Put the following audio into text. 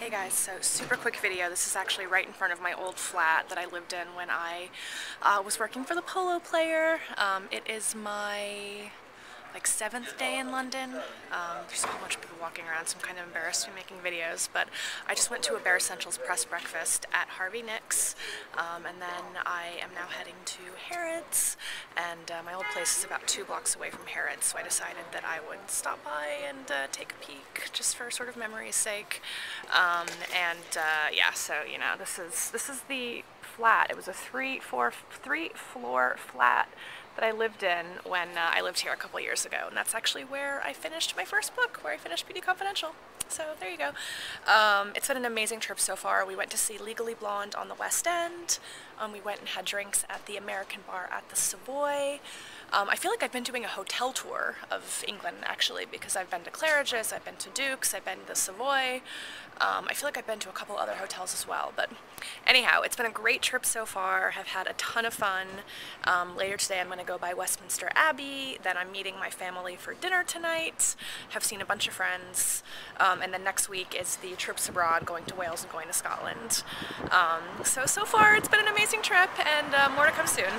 Hey guys, so super quick video. This is actually right in front of my old flat that I lived in when I uh, was working for the Polo Player. Um, it is my like seventh day in London. Um, there's so much people walking around, so I'm kind of embarrassed to be making videos, but I just went to a Bare Escentuals press breakfast at Harvey Nicks, um, and then I am now heading to Harrods, and uh, my old place is about two blocks away from Harrods, so I decided that I would stop by and uh, take a peek, just for sort of memory's sake. Um, and uh, yeah, so you know, this is this is the flat. It was a three, four, three floor flat that I lived in when uh, I lived here a couple years ago. And that's actually where I finished my first book, where I finished Beauty Confidential. So there you go. Um, it's been an amazing trip so far. We went to see Legally Blonde on the West End. Um, we went and had drinks at the American Bar at the Savoy. Um, I feel like I've been doing a hotel tour of England actually because I've been to Claridge's, I've been to Duke's, I've been to the Savoy. Um, I feel like I've been to a couple other hotels as well. But anyhow, it's been a great trip so far. I've had a ton of fun. Um, later today I'm going to go by Westminster Abbey. Then I'm meeting my family for dinner tonight. Have seen a bunch of friends. Um, and then next week is the trips abroad, going to Wales and going to Scotland. Um, so, so far it's been an amazing trip and uh, more to come soon.